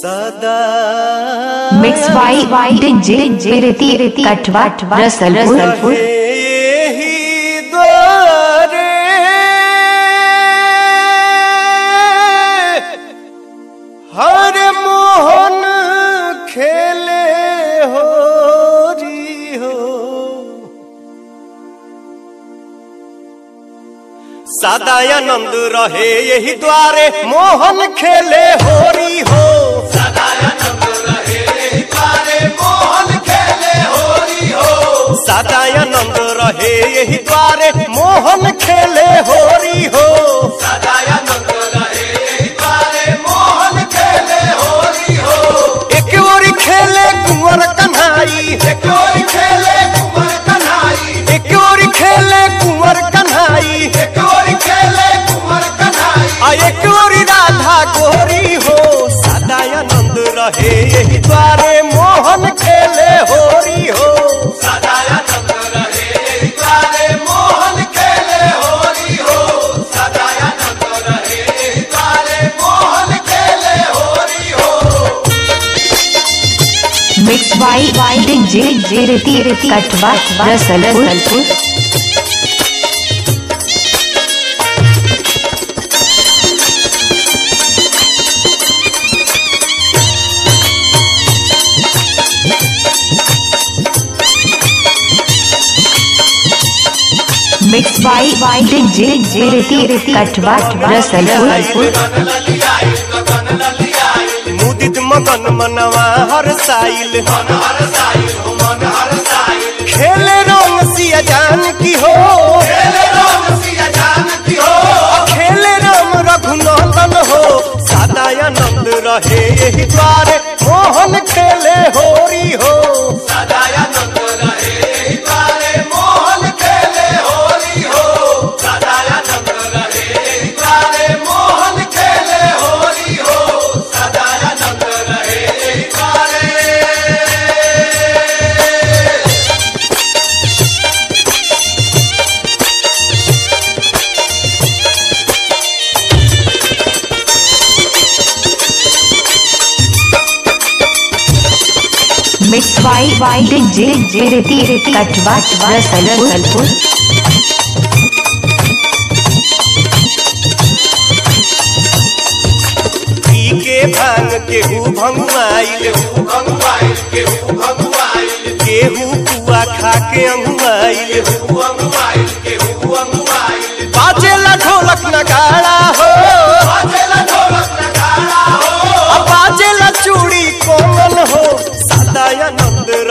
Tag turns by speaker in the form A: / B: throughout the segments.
A: सदा।
B: मिक्स वाई वाई डीजे रेती रेती कटवा रसल रसलपुर।
A: यही द्वारे हर मोहन खेले हो री हो। सदानंद रहे यही द्वारे मोहन खेले होरी हो। सदानंद रहे यही द्वारे मोहन खेले हो।
B: वाई वाई डीजे डीजे रेती रेती कटवा रसल रसलपुर। मिक्स वाई वाई डीजे डीजे रेती रेती, कटवा रसल रसलपुर।
A: मुदित मगन मनवा हर साइल। खेले रंग सिया जान की हो। खेले राम रघुनंदन हो। सदा आनंद रहे यही द्वारे। मोहन खेले
B: वाई वाई डीजे जे रेती रेती कटवा रसल रसलपुर
A: के भाँग केहू भंगुआइल केहू कुआ खा के अंगुआइल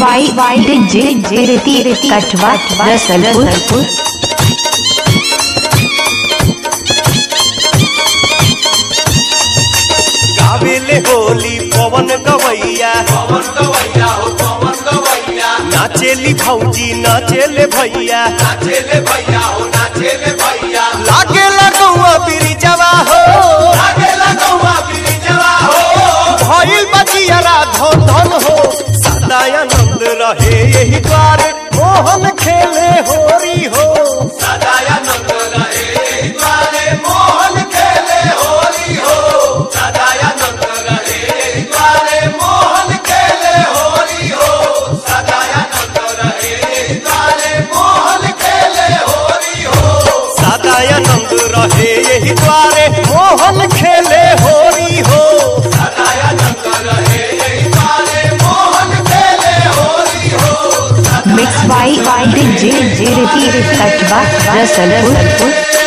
B: मिक्स वाई डी जे जे रेती रेती कटवा रसल रसलपुर। गावेले होली पवन गवैया। पवन
A: गवैया हो पवन गवैया। नाचेली भौजी नाचेले भैया। लागे सदानंद रहे यही द्वारे। मोहन खेले होरी हो। सदानंद
B: मिक्स वाई जे जे रे रेती रेती कटवा रसल रसलपुर